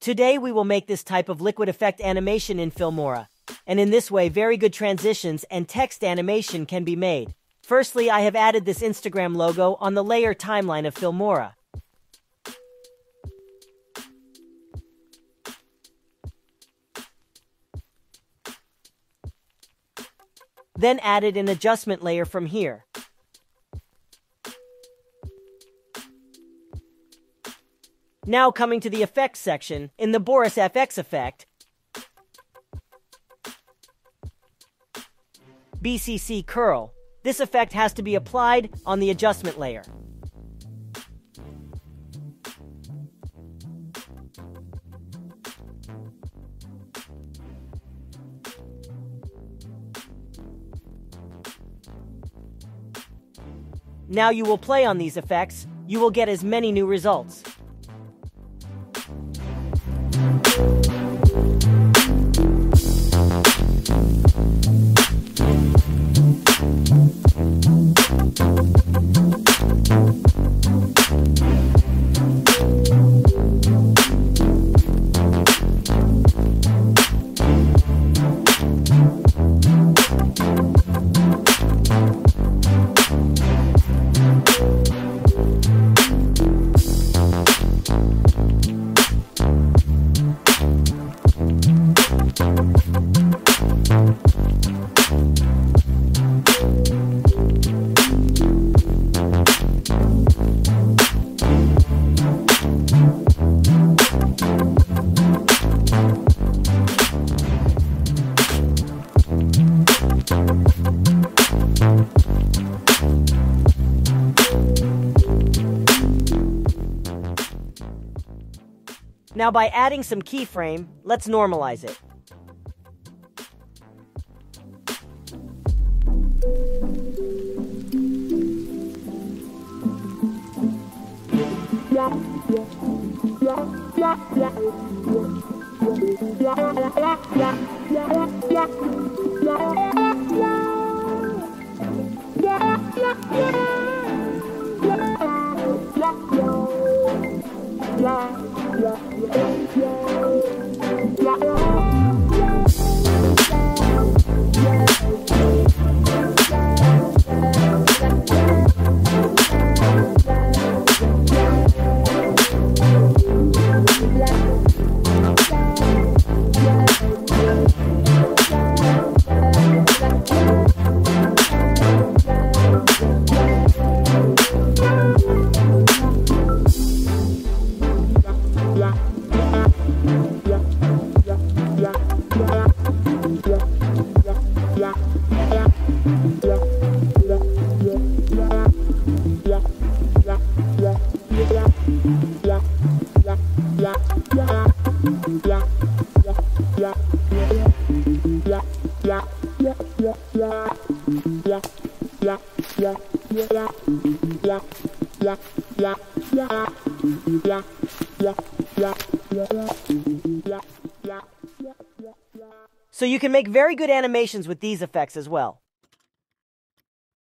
Today we will make this type of liquid effect animation in Filmora, and in this way very good transitions and text animation can be made. Firstly, I have added this Instagram logo on the layer timeline of Filmora. Then added an adjustment layer from here. Now coming to the effects section, in the Boris FX effect, BCC curl, this effect has to be applied on the adjustment layer. Now you will play on these effects, you will get as many new results. Now by adding some keyframe, let's normalize it. So you can make very good animations with these effects as well.